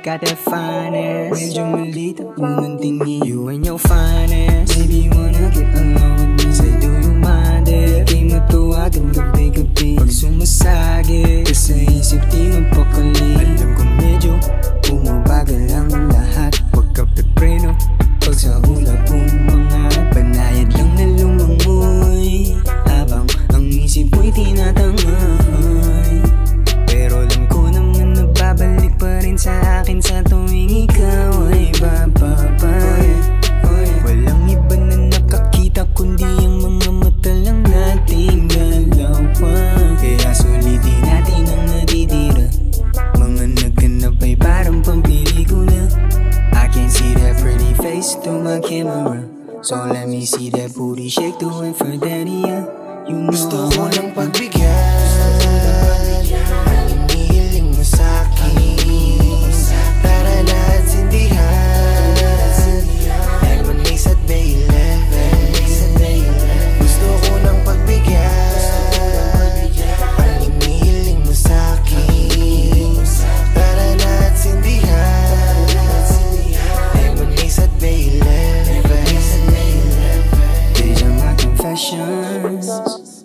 finest Medyo malita unang tingin You and your finest. Baby, wanna get along with me Say, do you mind it? Di matuwagan gabi-gabi Pag sumasagi Kasi isip di mapakali Alam ko medyo Bumabagal ang lahat Huwag ka pepreno Pag sa ulap umangat Banayad lang na lumangoy Habang ang isip mo'y tinatangay babalik pa rin sa akin Sa tuwing ikaw ay bababay Walang iba na nakakita kundi ang mga mata lang nating dalawa. Kaya sulitin natin ang natitira Mga naganap ay parang pampelikula I can see that pretty face through my camera. So let me see that booty shake to it for You know Gusto ko want ng pagbigyan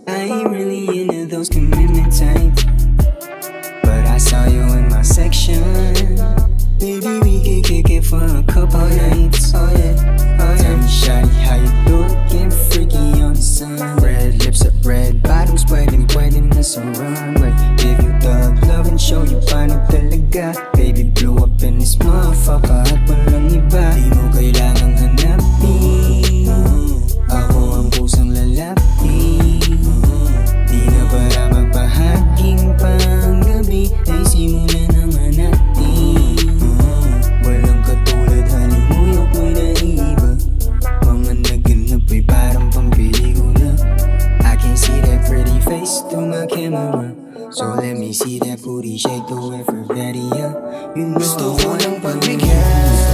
I ain't really into those commitment types. But I saw you in my section. Maybe we could kick it for a couple nights. Oh yeah, oh yeah. Tell me, shawty, how you? Get freaky on the sun. Red lips red bottoms, pwedeng pwede na sa runway. Give you thug love and show you paano talaga. Baby, blew up in this motherfucker face to my camera. So let me see that booty shake the way for daddy, yeah. You know Gusto ko lang pagbigyan